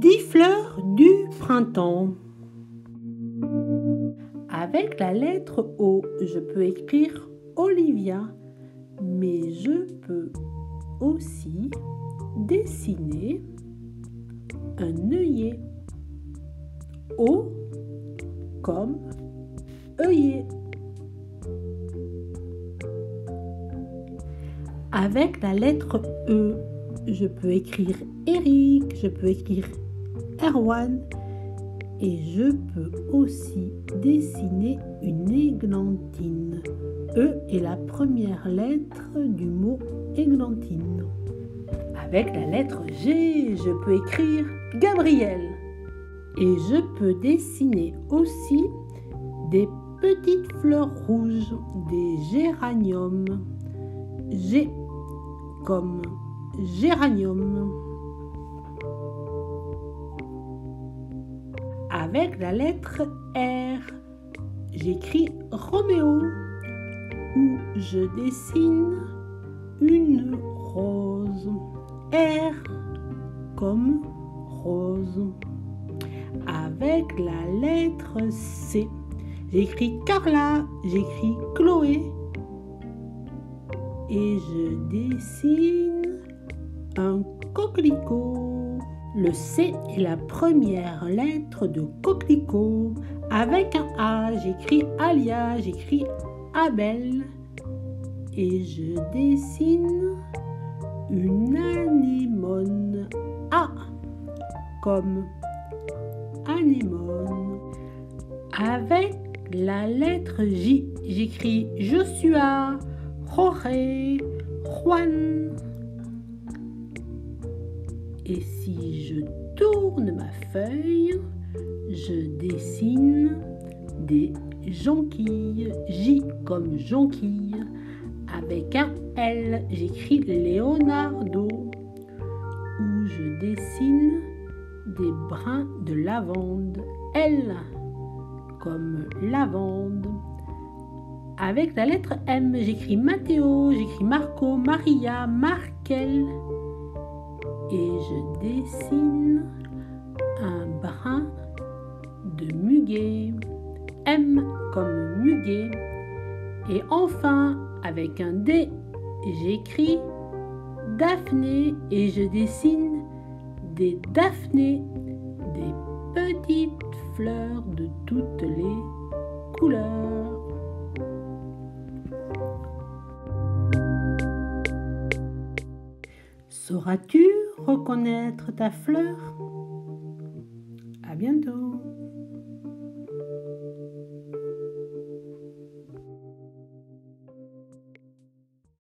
Dix fleurs du printemps. Avec la lettre O, je peux écrire Olivia, mais je peux aussi dessiner un œillet. O comme œillet. Avec la lettre E, je peux écrire Eric, je peux écrire Erwan et je peux aussi dessiner une églantine. E est la première lettre du mot églantine. Avec la lettre G, je peux écrire Gabriel. Et je peux dessiner aussi des petites fleurs rouges, des géraniums. G comme géranium. Avec la lettre R, j'écris Roméo où je dessine une rose. R comme rose. Avec la lettre C, j'écris Carla, j'écris Chloé et je dessine un coquelicot. Le C est la première lettre de coquelicot. Avec un A, j'écris Alia, j'écris Abel. Et je dessine une anémone. A comme anémone. Avec la lettre J, j'écris Joshua, Jorge, Juan. Et si je tourne ma feuille, je dessine des jonquilles. J comme jonquille. Avec un L, j'écris Leonardo. Où je dessine des brins de lavande. L comme lavande. Avec la lettre M, j'écris Matteo, j'écris Marco, Maria, Markel. Et je dessine un brin de muguet. M comme muguet. Et enfin, avec un D, j'écris Daphné et je dessine des Daphné, des petites fleurs de toutes les couleurs. Sauras-tu reconnaître ta fleur. À bientôt